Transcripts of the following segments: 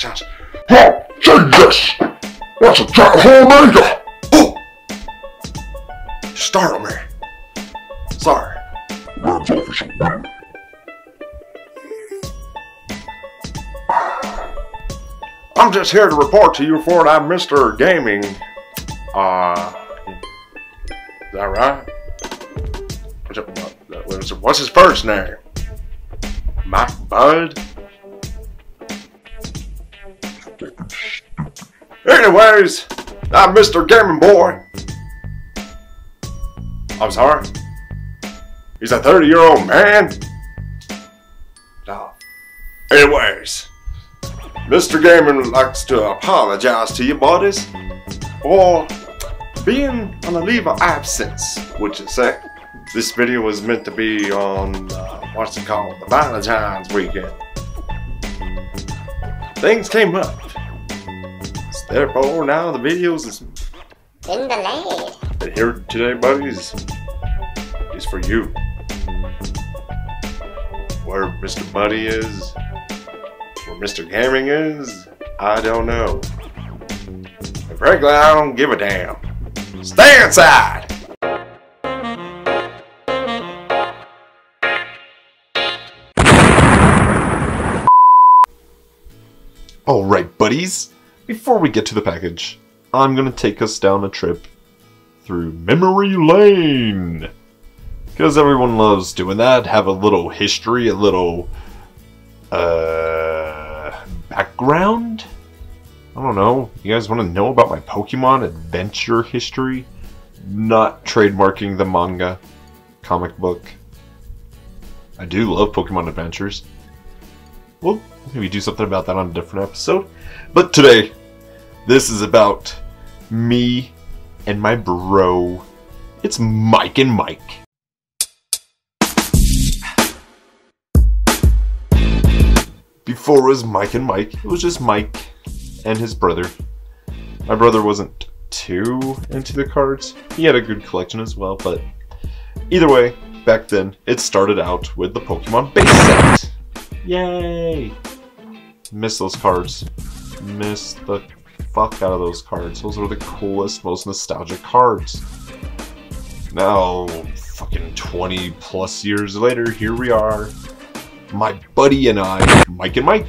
shots. Oh, Jesus! That's a giant Omega! Oh! Startle me. Sorry. Win. I'm just here to report to you for that Mr. Gaming. Uh, is that right? What's, what's, what's his first name? Mike Bud? Anyways, I'm Mr. Gaming Boy. I'm sorry. He's a 30 year old man. No. Anyways, Mr. Gaming likes to apologize to you, buddies, for being on a leave of absence, which is say. This video was meant to be on, uh, what's it called, the Valentine's weekend. Things came up. Therefore, now the videos is Been delayed. and here today, buddies, is for you. Where Mr. Buddy is, where Mr. Gaming is, I don't know. And frankly, I don't give a damn. Stay inside! Alright, buddies. Before we get to the package, I'm gonna take us down a trip through memory lane. Because everyone loves doing that, have a little history, a little, uh, background? I don't know. You guys want to know about my Pokemon adventure history? Not trademarking the manga, comic book. I do love Pokemon adventures. We'll maybe do something about that on a different episode. But today, this is about me and my bro. It's Mike and Mike. Before it was Mike and Mike, it was just Mike and his brother. My brother wasn't too into the cards. He had a good collection as well, but either way, back then, it started out with the Pokemon base set. Yay! Miss those cards. Miss the fuck out of those cards. Those were the coolest, most nostalgic cards. Now, fucking 20 plus years later, here we are. My buddy and I, Mike and Mike,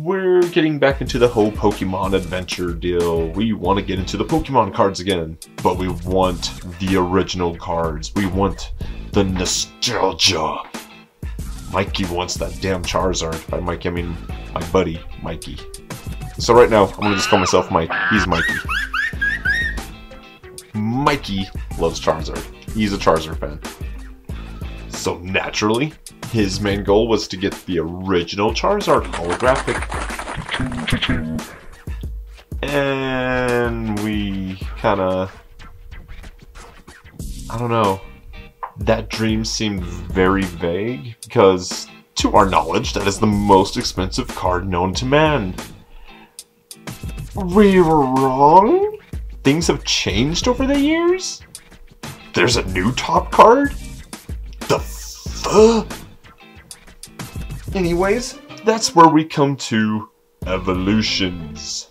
we're getting back into the whole Pokemon adventure deal. We want to get into the Pokemon cards again, but we want the original cards. We want the nostalgia. Mikey wants that damn Charizard. By Mikey, I mean my buddy, Mikey. So right now, I'm gonna just call myself Mike. He's Mikey. Mikey loves Charizard. He's a Charizard fan. So naturally, his main goal was to get the original Charizard holographic. And we kinda... I don't know that dream seemed very vague because, to our knowledge, that is the most expensive card known to man. We were wrong? Things have changed over the years? There's a new top card? The fuck? Anyways, that's where we come to Evolutions.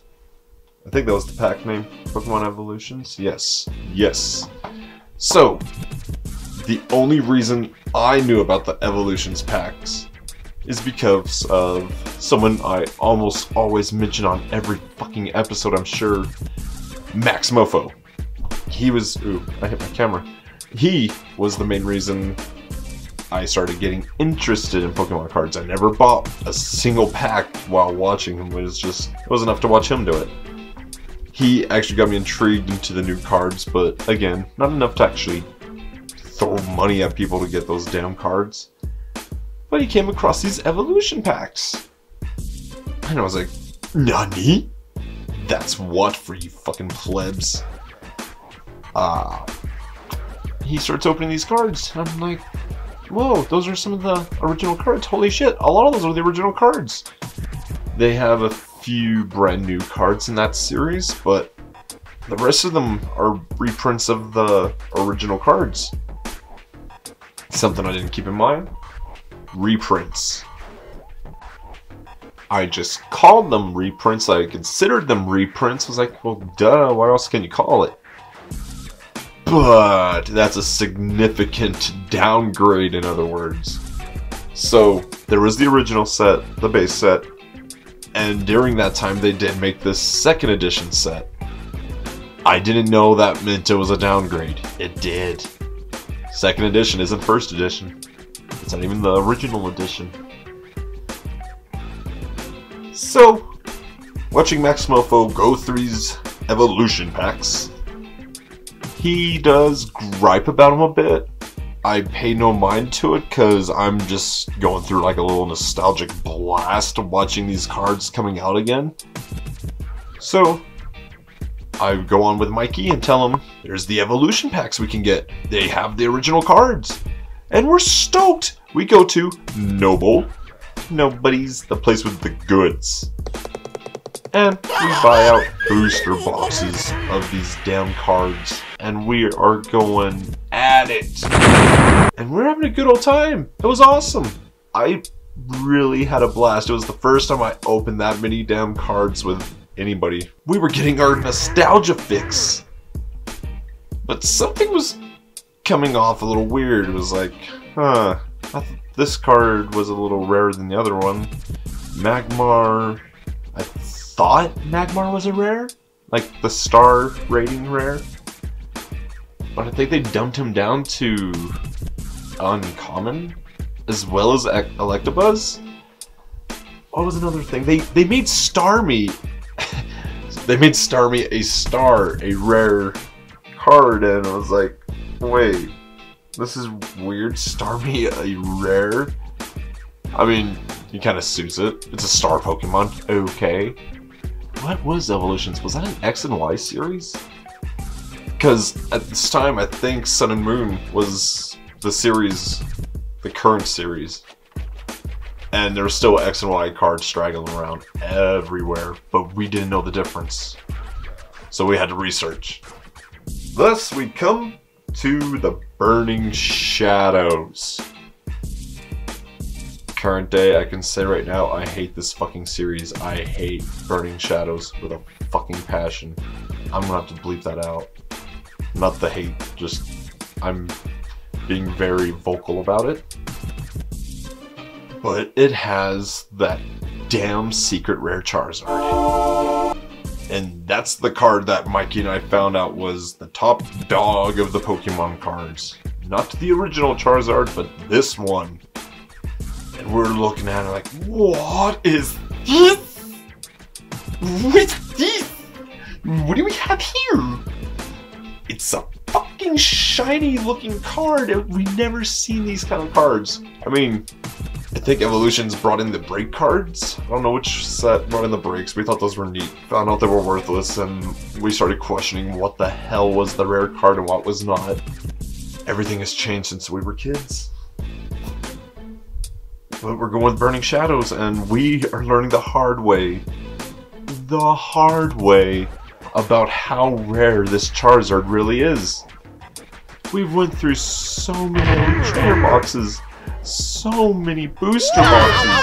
I think that was the pack name, Pokemon Evolutions? Yes, yes. So, the only reason I knew about the Evolutions packs is because of someone I almost always mention on every fucking episode, I'm sure. MaxMoeFoe. He was. Ooh, I hit my camera. He was the main reason I started getting interested in Pokemon cards. I never bought a single pack while watching him. It was just. It was enough to watch him do it. He actually got me intrigued into the new cards, but again, not enough to actually throw money at people to get those damn cards. But he came across these evolution packs. And I was like, Nani? That's what for you fucking plebs. Uh, he starts opening these cards. And I'm like, whoa, those are some of the original cards. Holy shit, a lot of those are the original cards. They have a few brand new cards in that series, but the rest of them are reprints of the original cards. Something I didn't keep in mind. Reprints. I just called them reprints. I considered them reprints. I was like, well, duh, what else can you call it? But that's a significant downgrade, in other words. So, there was the original set, the base set, and during that time they did make this second edition set. I didn't know that meant it was a downgrade. It did. Second edition isn't first edition. It's not even the original edition. So, watching MaxMoeFoe go through these evolution packs, he does gripe about them a bit. I pay no mind to it because I'm just going through like a little nostalgic blast watching these cards coming out again. So, I go on with Mikey and tell him there's the evolution packs we can get. They have the original cards. And we're stoked. We go to Noble. Nobody's the place with the goods. And we buy out booster boxes of these damn cards. And we are going at it. And we're having a good old time. It was awesome. I really had a blast. It was the first time I opened that many damn cards with anybody. We were getting our nostalgia fix. But something was coming off a little weird. It was like, huh, this card was a little rarer than the other one. Magmar, I thought Magmar was a rare? Like the star rating rare? But I think they dumped him down to uncommon, as well as Electabuzz. What was another thing? They they made Starmie. they made Starmie a star, a rare card, and I was like, wait, this is weird. Starmie a rare. I mean, he kind of suits it. It's a star Pokemon. Okay. What was Evolutions? Was that an X and Y series? Because at this time, I think Sun and Moon was the series, the current series. And there were still X and Y cards straggling around everywhere, but we didn't know the difference. So we had to research. Thus, we come to the Burning Shadows. Current day, I can say right now, I hate this fucking series. I hate Burning Shadows with a fucking passion. I'm gonna have to bleep that out. Not the hate, just I'm being very vocal about it. But it has that damn secret rare Charizard. And that's the card that Mikey and I found out was the top dog of the Pokemon cards. Not the original Charizard, but this one. And we're looking at it like, what is this? What's this? What do we have here? It's a fucking shiny looking card. We've never seen these kind of cards. I mean, I think Evolutions brought in the break cards. I don't know which set brought in the breaks. We thought those were neat. Found out they were worthless, and we started questioning what the hell was the rare card and what was not. Everything has changed since we were kids. But we're going with Burning Shadows, and we are learning the hard way. The hard way about how rare this Charizard really is. We've went through so many trainer boxes so many booster boxes.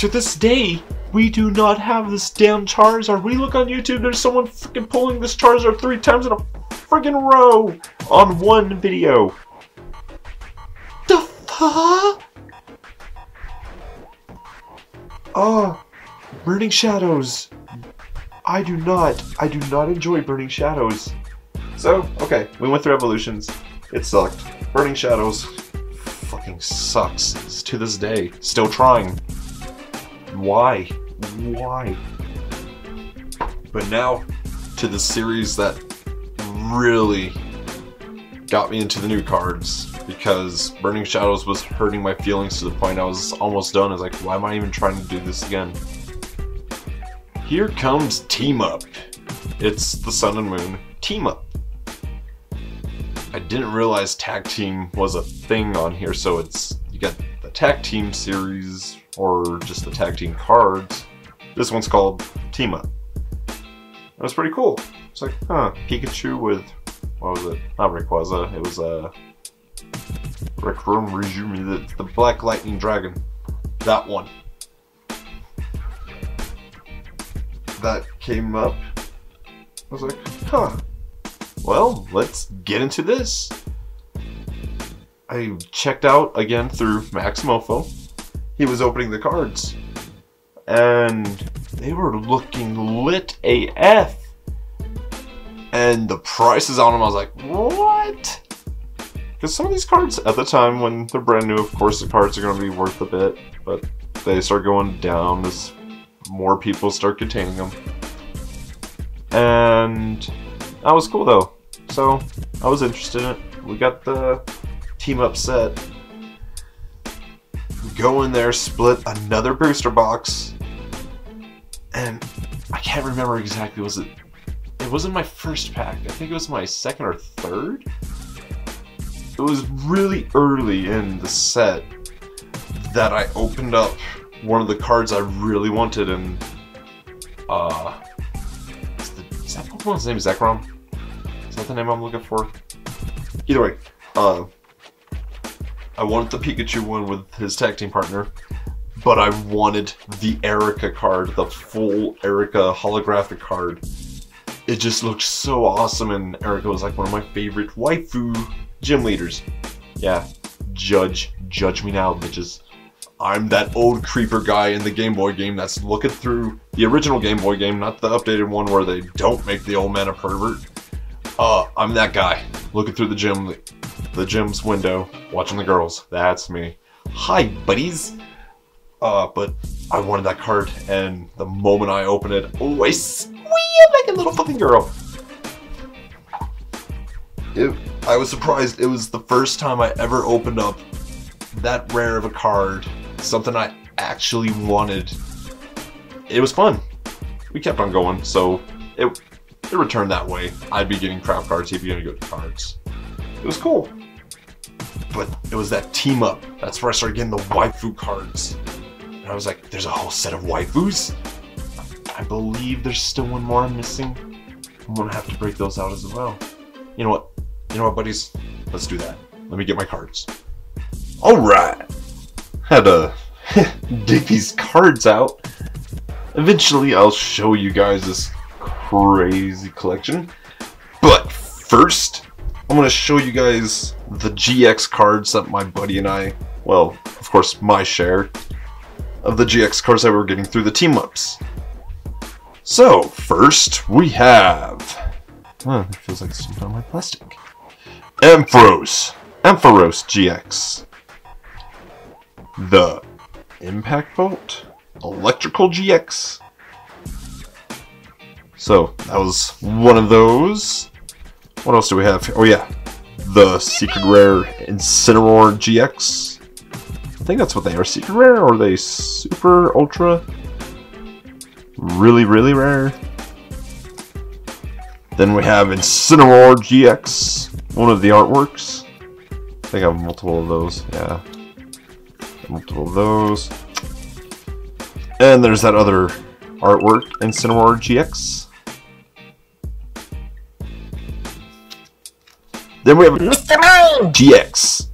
to this day, we do not have this damn Charizard. We look on YouTube, there's someone freaking pulling this Charizard three times in a freaking row on one video. The fuck? Oh, Burning Shadows. I do not, I do not enjoy Burning Shadows. So, okay, we went through evolutions. It sucked. Burning Shadows, fucking sucks to this day. Still trying. Why? Why? But now to the series that really got me into the new cards because Burning Shadows was hurting my feelings to the point I was almost done. I was like, why am I even trying to do this again? Here comes Team Up. It's the Sun and Moon Team Up didn't realize Tag Team was a thing on here, so it's you got the Tag Team series or just the Tag Team cards. This one's called Team Up. That was pretty cool. It's like, huh, Pikachu with what was it? Not Rayquaza. It was a uh, Rickroom resume. the, the Black Lightning Dragon. That one. That came up. I was like, huh, well, let's get into this. I checked out again through MaxMoeFoe. He was opening the cards. And they were looking lit AF. And the prices on them, I was like, what? Because some of these cards, at the time when they're brand new, of course the cards are going to be worth a bit. But they start going down as more people start containing them. And that was cool though. So I was interested in it. We got the team up set. Go in there, split another booster box. And I can't remember exactly, was it it wasn't my first pack. I think it was my second or third. It was really early in the set that I opened up one of the cards I really wanted and uh is, the, is that Pokemon's name Zekrom? Is that the name I'm looking for? Either way, uh I wanted the Pikachu one with his tag team partner, but I wanted the Erica card, the full Erica holographic card. It just looked so awesome, and Erica was like one of my favorite waifu gym leaders. Yeah, judge, judge me now, bitches. I'm that old creeper guy in the Game Boy game that's looking through the original Game Boy game, not the updated one where they don't make the old man a pervert. Uh, I'm that guy looking through the gym, the gym's window, watching the girls. That's me. Hi, buddies. Uh, but I wanted that card, and the moment I open it, oh, I squeal like a little fucking girl. It, I was surprised. It was the first time I ever opened up that rare of a card, something I actually wanted. It was fun. We kept on going, so it it returned that way. I'd be getting crap cards, he'd be getting good cards. It was cool. But it was that team up. That's where I started getting the waifu cards. And I was like, there's a whole set of waifus? I believe there's still one more I'm missing. I'm gonna have to break those out as well. You know what? You know what, buddies? Let's do that. Let me get my cards. Alright! Had to dig these cards out. Eventually, I'll show you guys this crazy collection. But first, I'm going to show you guys the GX cards that my buddy and I, well, of course, my share of the GX cards that we were getting through the team ups. So, first we have. Oh, it feels like it's on my plastic. Ampharos. Ampharos GX. The Impact Bolt. Electrical GX. So, that was one of those. What else do we have? Oh yeah, the Secret Rare Incineroar GX. I think that's what they are. Secret Rare or are they Super Ultra? Really, really rare. Then we have Incineroar GX, one of the artworks. I think I have multiple of those, yeah. Multiple of those. And there's that other artwork, Incineroar GX. Then we have Mr. Mime! GX.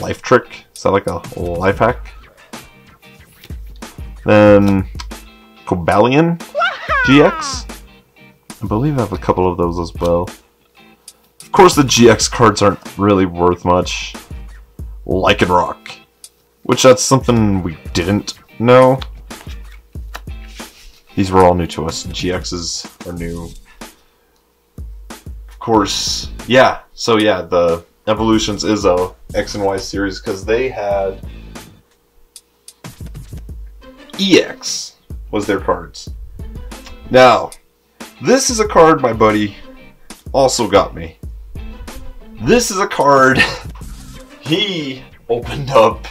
Life trick. Is that like a life hack? Then Cobalion GX. I believe I have a couple of those as well. Of course, the GX cards aren't really worth much. Lycanroc. Which that's something we didn't know. These were all new to us. GXs are new course, yeah. So yeah, the Evolutions is a X and Y series because they had EX was their cards. Now, this is a card my buddy also got me. This is a card he opened up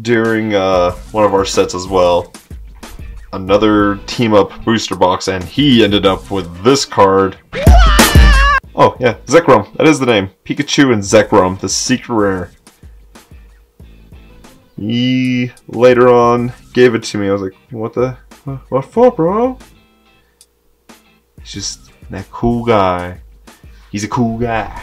during uh, one of our sets as well another team up booster box, and he ended up with this card. Oh, yeah, Zekrom. That is the name. Pikachu and Zekrom, the secret rare. He later on gave it to me. I was like, what the? What for, bro? He's just that cool guy. He's a cool guy.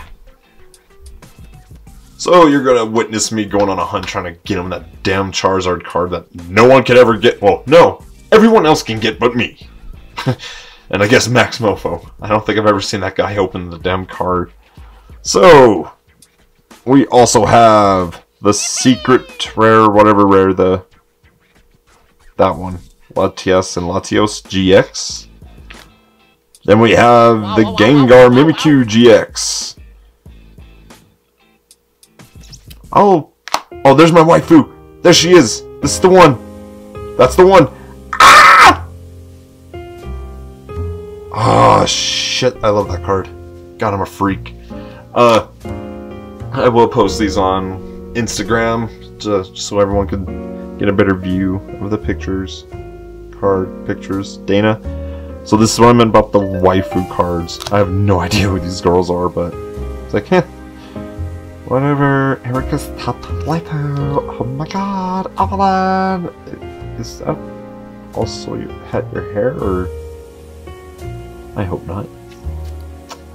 So you're gonna witness me going on a hunt trying to get him that damn Charizard card that no one could ever get. Well, no, everyone else can get but me. and I guess MaxMoeFoe. I don't think I've ever seen that guy open the damn card. So, we also have the secret rare, whatever rare, the that one, Latias and Latios GX. Then we have the Gengar Mimikyu GX. Oh, oh, there's my waifu. There she is. This is the one. That's the one. Oh shit! I love that card. God, I'm a freak. Uh, I will post these on Instagram just so everyone can get a better view of the pictures, card pictures. Dana. So this is what I meant about the waifu cards. I have no idea who these girls are, but it's like, eh. Whatever. Erica's top lipo. Oh my god, Avalon. Is that also your hat, your hair, or? I hope not.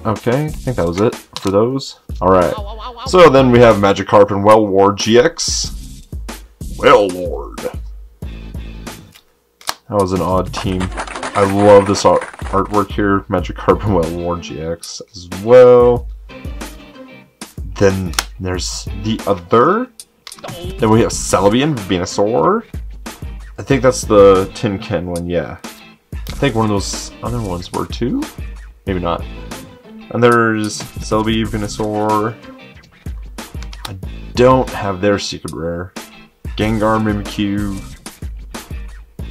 Okay, I think that was it for those. Alright. So then we have Magikarp and Wailord GX. Wailord. That was an odd team. I love this art artwork here. Magikarp and Wailord GX as well. Then there's the other. Then we have Celebi and Venusaur. I think that's the Tin Ken one, yeah. I think one of those other ones were too? Maybe not. And there's Celebi, Venusaur. I don't have their secret rare. Gengar, Mimikyu.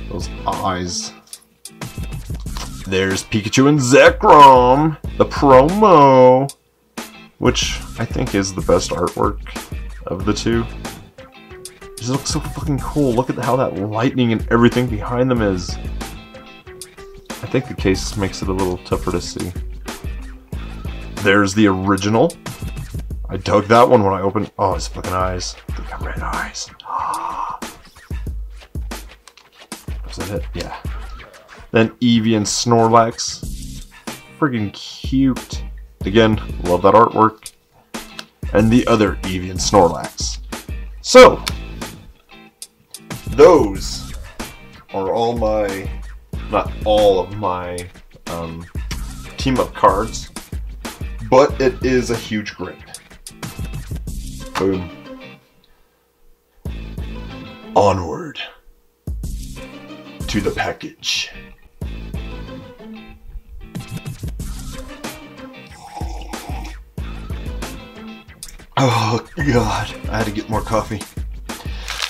Those eyes. There's Pikachu and Zekrom, the promo, which I think is the best artwork of the two. Just looks so fucking cool. Look at how that lightning and everything behind them is. The case makes it a little tougher to see. There's the original. I dug that one when I opened. Oh, his fucking eyes. They got red eyes. Ah. Was that it? Yeah. Then Eevee and Snorlax. Friggin' cute. Again, love that artwork. And the other Eevee and Snorlax. So, those are all my, not all of my um, team up cards, but it is a huge grip. Boom. Onward to the package. Oh god, I had to get more coffee.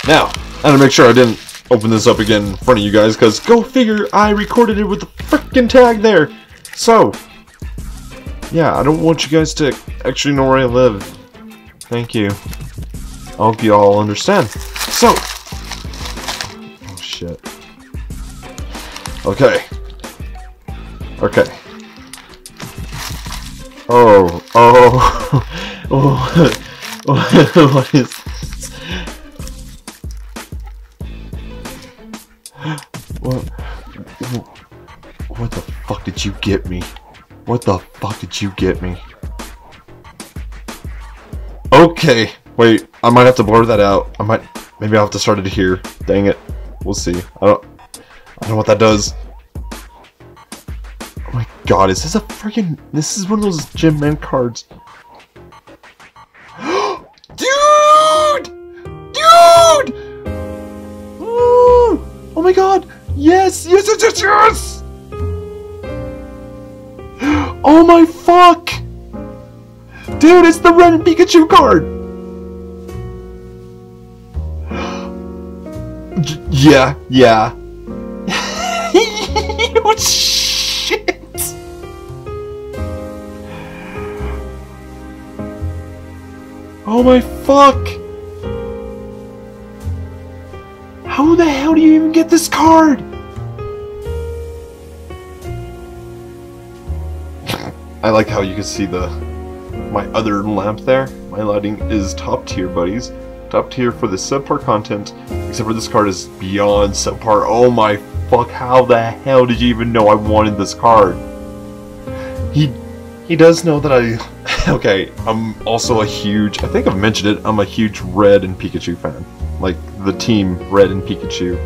Now, I had to make sure I didn't open this up again in front of you guys, because go figure, I recorded it with the freaking tag there. So, yeah, I don't want you guys to actually know where I live. Thank you. I hope you all understand. So, oh shit. Okay. Okay. Oh, oh, oh, what is you get me? What the fuck did you get me? Okay, wait, I might have to blur that out. I might, maybe I'll have to start it here. Dang it. We'll see. I don't, I don't know what that does. Oh my god, is this a freaking, this is one of those Gym Man cards. Dude! Dude! Oh my god! Yes! Yes, yes, yes, yes! Oh my fuck! Dude, it's the Ren Pikachu card! J- yeah, yeah. oh shit! Oh my fuck! How the hell do you even get this card? I like how you can see the my other lamp there. My lighting is top tier, buddies. Top tier for the subpar content, except for this card is beyond subpar. Oh my fuck, how the hell did you even know I wanted this card? He he does know that I okay, I'm also a huge I think I've mentioned it, I'm a huge Red and Pikachu fan. Like the team Red and Pikachu.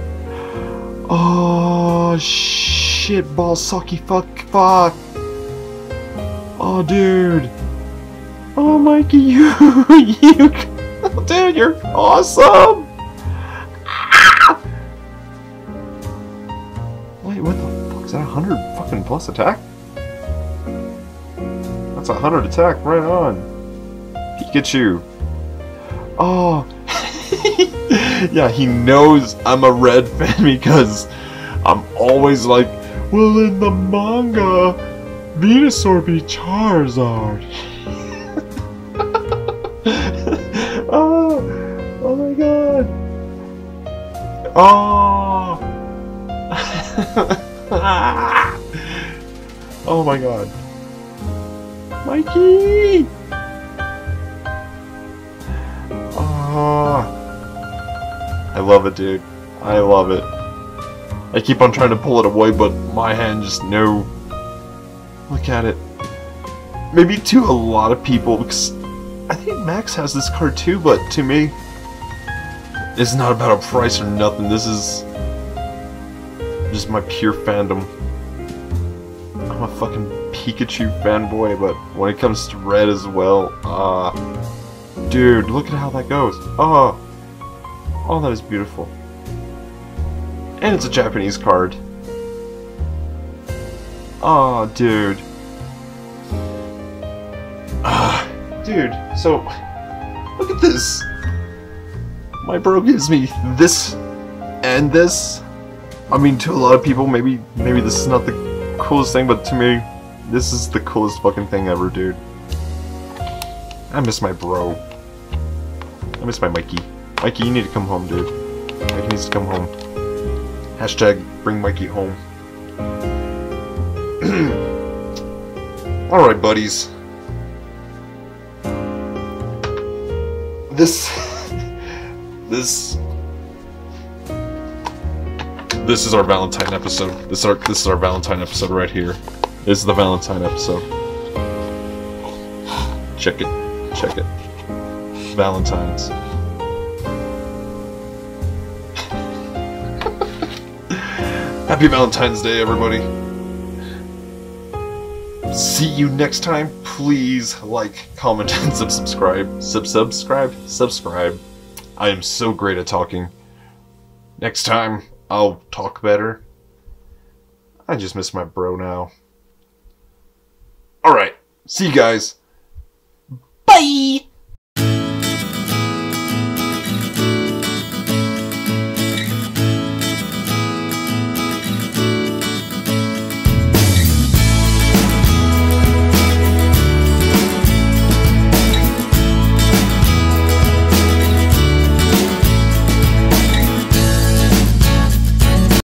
Oh shit, ball sucky fuck fuck. Oh dude. Oh Mikey, you you dude, you're awesome. Ah! Wait, what the fuck is that? 100 fucking plus attack? That's a 100 attack, right on. Pikachu. Oh. yeah, he knows I'm a red fan because I'm always like, well, in the manga, Venusaur be Charizard. oh, oh my god. Oh. oh my god. Mikey! Oh. I love it, dude. I love it. I keep on trying to pull it away, but my hand just no. Look at it. Maybe to a lot of people, because I think Max has this card too, but to me, it's not about a price or nothing. This is just my pure fandom. I'm a fucking Pikachu fanboy, but when it comes to red as well, ah. Uh, dude, look at how that goes. Oh. Oh, that is beautiful. And it's a Japanese card. Oh, dude. Ah, dude, so, look at this. My bro gives me this and this. I mean, to a lot of people, maybe maybe this is not the coolest thing, but to me, this is the coolest fucking thing ever, dude. I miss my bro. I miss my Mikey. Mikey, you need to come home, dude. Mikey needs to come home. Hashtag bring Mikey home. Alright, buddies. This... this... This is our Valentine episode. This our this is our Valentine episode right here. This is the Valentine episode. Check it. Check it. Valentine's. Happy Valentine's Day, everybody. See you next time. Please like, comment, and subscribe. Sub subscribe? Subscribe. I am so great at talking. Next time, I'll talk better. I just miss my bro now. Alright. See you guys. Bye!